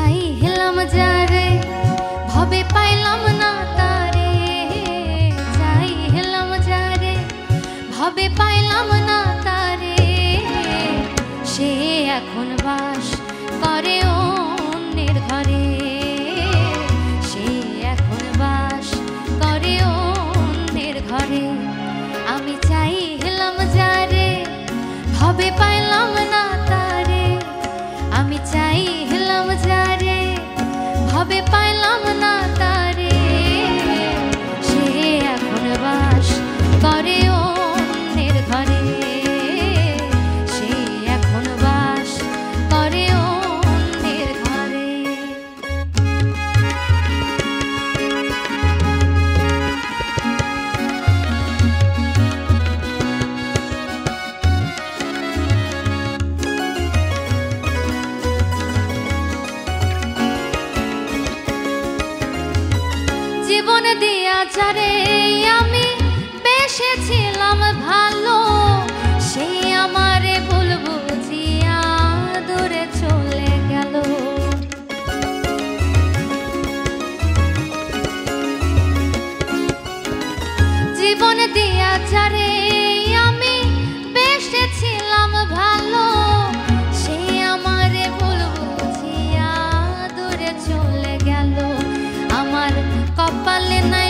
চাইলাম যারে, ভবে পাইলাম না তারে। চাইলাম যারে, ভবে পাইলাম না তারে। সে এখন বাস করে অন্যের ঘরে। সে এখন বাস করে অন্যের ঘরে। আমি চাইলাম যারে, ভবে পাইলাম ভবে যারে আমি বেসেছিলাম ভালো। সে আমারে ভুল বুঝিয়া দূরে চলে গেল। জীবন দিয়া যারে আমি বেসেছিলাম ভালো। সে আমারে ভুল বুঝিয়া দূরে চলে গেল। আমার কপালে নাই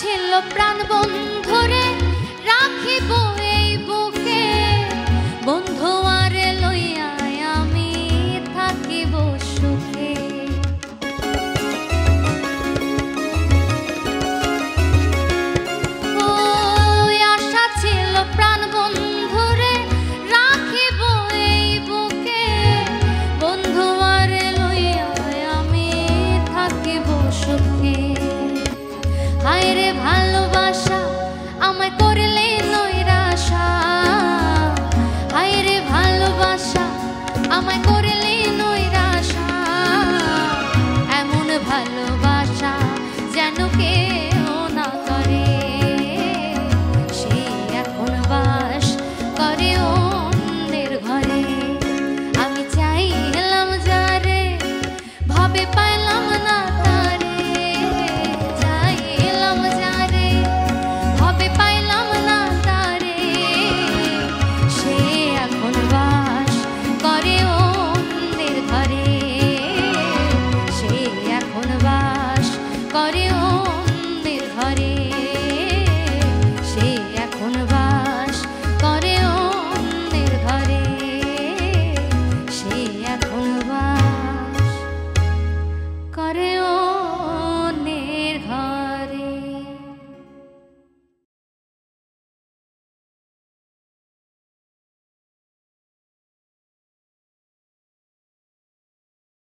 ছিল প্রাণ বন্ধুরে রাখিব my goodness.